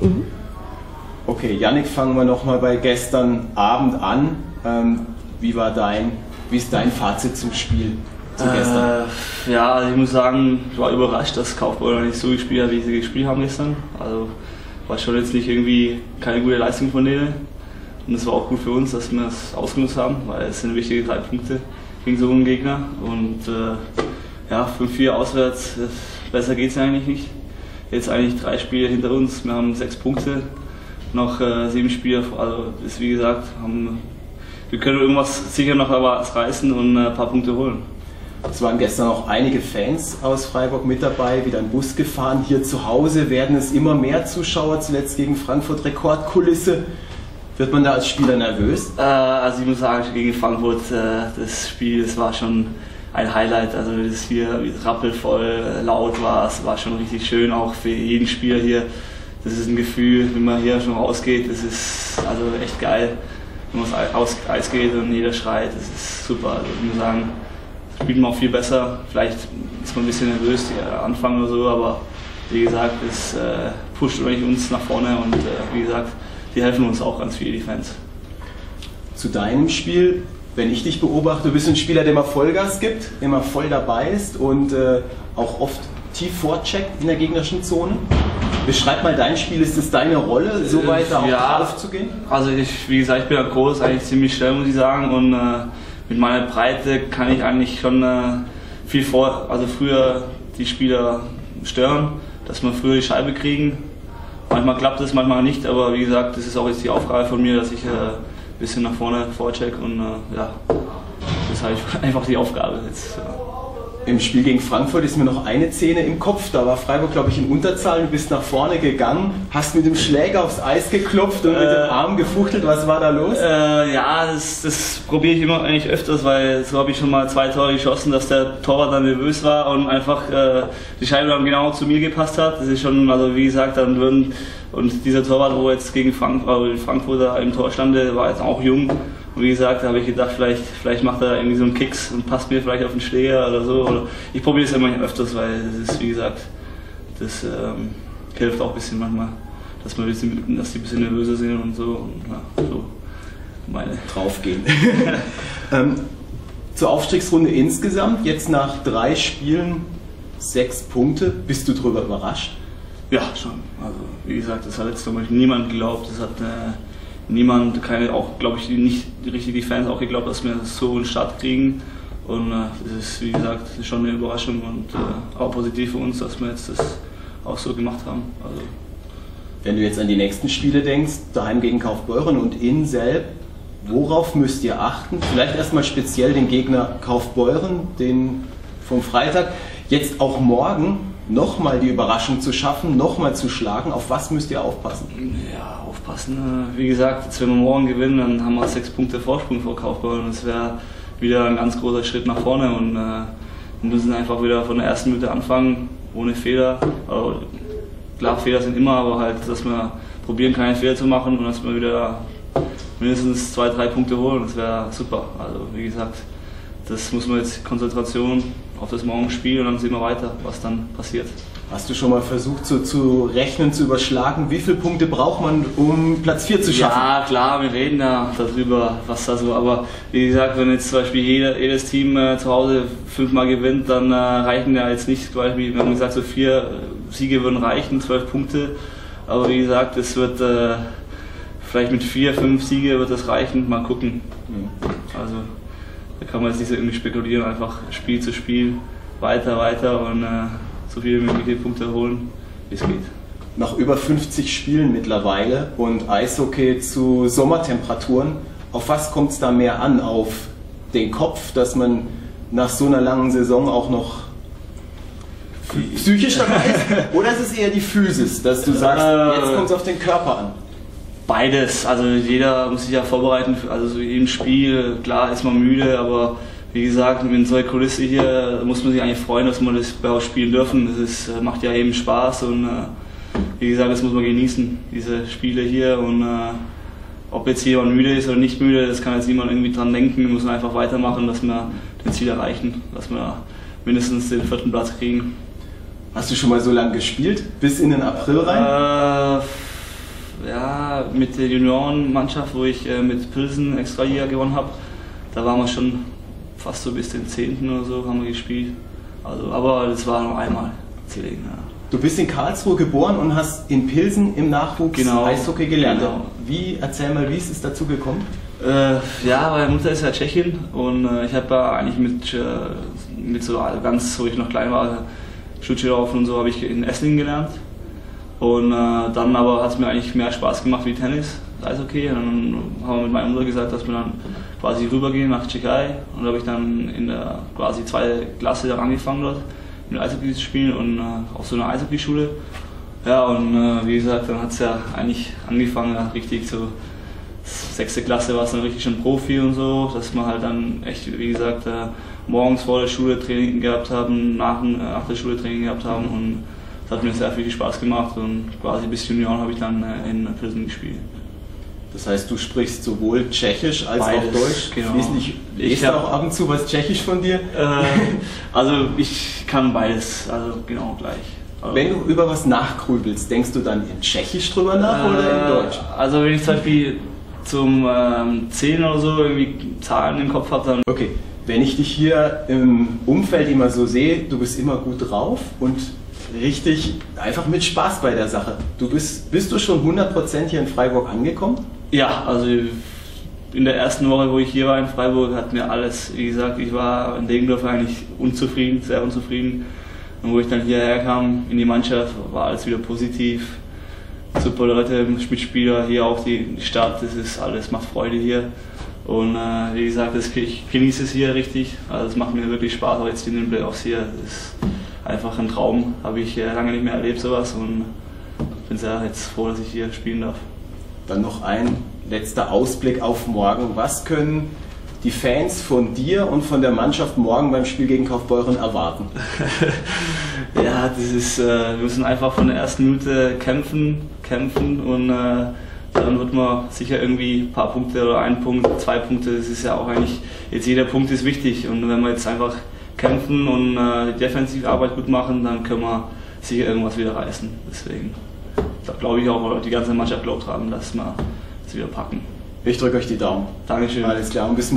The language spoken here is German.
Mhm. Okay, Yannick, fangen wir nochmal bei gestern Abend an. Ähm, wie war dein, wie ist dein Fazit zum Spiel zu gestern? Äh, ja, also ich muss sagen, ich war überrascht, dass Kaufbeurer nicht so gespielt hat, wie sie gespielt haben gestern. Also war schon jetzt nicht irgendwie keine gute Leistung von denen. Und es war auch gut für uns, dass wir es ausgenutzt haben, weil es sind wichtige drei Punkte gegen so einen Gegner. Und äh, ja, 5-4 auswärts, besser geht es eigentlich nicht. Jetzt eigentlich drei Spiele hinter uns, wir haben sechs Punkte, noch äh, sieben Spiele, also ist wie gesagt, haben, wir können irgendwas sicher noch reißen und äh, ein paar Punkte holen. Es waren gestern auch einige Fans aus Freiburg mit dabei, wieder ein Bus gefahren. Hier zu Hause werden es immer mehr Zuschauer, zuletzt gegen Frankfurt Rekordkulisse. Wird man da als Spieler nervös? Äh, also ich muss sagen, gegen Frankfurt, äh, das Spiel, das war schon ein Highlight. Also das hier rappelvoll, laut war, es war schon richtig schön, auch für jeden Spieler hier. Das ist ein Gefühl, wenn man hier schon rausgeht, das ist also echt geil, wenn man aufs Eis geht und jeder schreit, das ist super. Also ich muss sagen, spielt man auch viel besser. Vielleicht ist man ein bisschen nervös, der Anfang oder so, aber wie gesagt, es äh, pusht uns nach vorne und äh, wie gesagt, die helfen uns auch ganz viel, die Fans. Zu deinem Spiel, wenn ich dich beobachte, du bist ein Spieler, der immer Vollgas gibt, immer voll dabei ist und äh, auch oft tief vorcheckt in der gegnerischen Zone. Beschreib mal dein Spiel, ist es deine Rolle, so weiter auch ja, aufzugehen? Also ich, wie gesagt, ich bin ja groß, eigentlich ziemlich schnell, muss ich sagen, und äh, mit meiner Breite kann ich eigentlich schon äh, viel vor, also früher die Spieler stören, dass wir früher die Scheibe kriegen. Manchmal klappt es, manchmal nicht, aber wie gesagt, das ist auch jetzt die Aufgabe von mir, dass ich äh, bisschen nach vorne vorcheck und äh, ja, das ist halt einfach die Aufgabe jetzt. Ja. Im Spiel gegen Frankfurt ist mir noch eine Szene im Kopf. Da war Freiburg, glaube ich, in Unterzahl. Du bist nach vorne gegangen, hast mit dem Schläger aufs Eis geklopft und äh, mit dem äh, Arm gefuchtelt. Was war da los? Äh, ja, das, das probiere ich immer eigentlich öfters, weil so habe ich schon mal zwei Tore geschossen, dass der Torwart dann nervös war und einfach äh, die Scheibe dann genau zu mir gepasst hat. Das ist schon, also wie gesagt, dann würden und dieser Torwart, wo jetzt gegen Frank äh, Frankfurter im Tor stand, war jetzt auch jung. Und wie gesagt, da habe ich gedacht, vielleicht, vielleicht macht er irgendwie so einen Kicks und passt mir vielleicht auf den Schläger oder so. Oder ich probiere es immer öfters, weil das ist, wie gesagt, das ähm, hilft auch ein bisschen manchmal, dass, man bisschen, dass die ein bisschen nervöser sind und so. Und, ja, so meine. Draufgehen. ähm, zur Aufstiegsrunde insgesamt, jetzt nach drei Spielen sechs Punkte. Bist du darüber überrascht? Ja, schon. Also, wie gesagt, das hat jetzt niemand geglaubt. Das hat äh, niemand, keine, auch glaube ich nicht richtig die Fans auch geglaubt, dass wir so einen Start kriegen. Und äh, das ist, wie gesagt, schon eine Überraschung und äh, auch positiv für uns, dass wir jetzt das auch so gemacht haben. Also, Wenn du jetzt an die nächsten Spiele denkst, daheim gegen Kaufbeuren und in Selb, worauf müsst ihr achten? Vielleicht erstmal speziell den Gegner Kaufbeuren, den vom Freitag. Jetzt auch morgen nochmal die Überraschung zu schaffen, nochmal zu schlagen. Auf was müsst ihr aufpassen? Ja, aufpassen. Wie gesagt, jetzt, wenn wir morgen gewinnen, dann haben wir sechs Punkte Vorsprung vor Kaufbeuren. Das wäre wieder ein ganz großer Schritt nach vorne und äh, wir müssen einfach wieder von der ersten Minute anfangen, ohne Fehler. Also, klar, Fehler sind immer, aber halt, dass wir probieren, keine Fehler zu machen und dass wir wieder mindestens zwei, drei Punkte holen. Das wäre super. Also, wie gesagt, das muss man jetzt Konzentration auf das Morgenspiel und dann sehen wir weiter, was dann passiert. Hast du schon mal versucht so zu rechnen, zu überschlagen, wie viele Punkte braucht man, um Platz 4 zu schaffen? Ja, klar, wir reden da darüber, was da so, aber wie gesagt, wenn jetzt zum Beispiel jeder, jedes Team äh, zu Hause fünfmal gewinnt, dann äh, reichen ja jetzt nicht, zum Beispiel, wir haben gesagt, so vier äh, Siege würden reichen, zwölf Punkte, aber wie gesagt, es wird äh, vielleicht mit vier, fünf Siege wird das reichen, mal gucken. Also da kann man jetzt nicht so irgendwie spekulieren, einfach Spiel zu Spiel, weiter, weiter und äh, so viele mögliche Punkte holen, wie es geht. Nach über 50 Spielen mittlerweile und Eishockey zu Sommertemperaturen, auf was kommt es da mehr an? Auf den Kopf, dass man nach so einer langen Saison auch noch psychisch dabei ist? Oder ist es eher die Physis, dass du sagst, äh, jetzt kommt es auf den Körper an? Beides. Also jeder muss sich ja vorbereiten. Für, also so im Spiel, klar ist man müde, aber wie gesagt, mit so einer Kulisse hier muss man sich eigentlich freuen, dass wir das bei uns spielen dürfen. Das ist, äh, macht ja eben Spaß und äh, wie gesagt, das muss man genießen, diese Spiele hier. Und äh, ob jetzt jemand müde ist oder nicht müde, das kann jetzt niemand irgendwie dran denken. Wir müssen einfach weitermachen, dass wir den Ziel erreichen, dass wir mindestens den vierten Platz kriegen. Hast du schon mal so lange gespielt? Bis in den April rein? Äh, mit der Juniorenmannschaft, wo ich äh, mit Pilsen extra Liga gewonnen habe. Da waren wir schon fast so bis den 10. oder so haben wir gespielt. Also, aber das war noch einmal Zilling. Ja. Du bist in Karlsruhe geboren und hast in Pilsen im Nachwuchs Genau. Eishockey gelernt. Genau. Wie, erzähl mal, wie ist es dazu gekommen? Äh, ja, meine Mutter ist ja Tschechin und äh, ich habe ja eigentlich mit, äh, mit so ganz, wo ich noch klein war, Schutzschilaufen und so, habe ich in Esslingen gelernt. Und äh, dann aber hat es mir eigentlich mehr Spaß gemacht wie Tennis, Eishockey. Und dann haben wir mit meiner Mutter gesagt, dass wir dann quasi rübergehen nach Tschechei. Und da habe ich dann in der quasi zweiten Klasse dann angefangen dort mit Eishockey zu spielen und äh, auf so einer Eishockeyschule. Ja, und äh, wie gesagt, dann hat es ja eigentlich angefangen, richtig so sechste Klasse war es dann richtig schon Profi und so, dass wir halt dann echt, wie gesagt, äh, morgens vor der Schule Training gehabt haben, nach, äh, nach der Schule Training gehabt haben und hat mir sehr viel Spaß gemacht und quasi bis Junioren habe ich dann äh, in Pilsen gespielt. Das heißt, du sprichst sowohl Tschechisch als Beides, auch Deutsch. genau. Fließend. Ich Ich lese hab- auch ab und zu was Tschechisch von dir. Äh, also ich kann beides, also genau gleich. Also, Wenn du über was nachgrübelst, denkst du dann in Tschechisch drüber nach oder in Äh, Deutsch? Also wenn ich zum Beispiel zum ähm, Zählen oder so irgendwie Zahlen im Kopf habe, dann Okay, wenn ich dich hier im Umfeld immer so sehe, du bist immer gut drauf und richtig einfach mit Spaß bei der Sache. Du bist, bist du schon 100% hier in Freiburg angekommen? Ja, also in der ersten Woche, wo ich hier war in Freiburg, hat mir alles, wie gesagt, ich war in Degendorf eigentlich unzufrieden, sehr unzufrieden. Und wo ich dann hierher kam in die Mannschaft, war alles wieder positiv. Super Leute, Mitspieler, hier auch die Stadt, das ist alles, macht Freude hier. Und äh, wie gesagt, das, ich genieße es hier richtig. Also es macht mir wirklich Spaß, auch jetzt in den Playoffs hier. Das einfach ein Traum, habe ich äh, lange nicht mehr erlebt sowas und bin sehr jetzt froh, dass ich hier spielen darf. Dann noch ein letzter Ausblick auf morgen. Was können die Fans von dir und von der Mannschaft morgen beim Spiel gegen Kaufbeuren erwarten? Ja, das ist, äh, wir müssen einfach von der ersten Minute kämpfen, kämpfen und äh, dann wird man sicher irgendwie ein paar Punkte oder ein Punkt, zwei Punkte, das ist ja auch eigentlich, jetzt jeder Punkt ist wichtig und wenn wir jetzt einfach kämpfen und äh, die Defensivarbeit gut machen, dann können wir sicher irgendwas wieder reißen. Deswegen da glaube ich auch, die ganze Mannschaft glaubt dran, dass wir es wieder packen. Ich drücke euch die Daumen. Dankeschön. Alles klar und bis morgen.